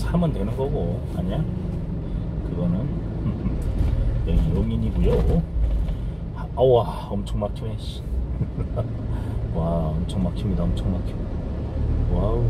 사면 되는 거고 아니야? 그거는 여기 용인이고요. 아, 아와 엄청 막히네 와 엄청 막힙니다 엄청 막혀. 와우.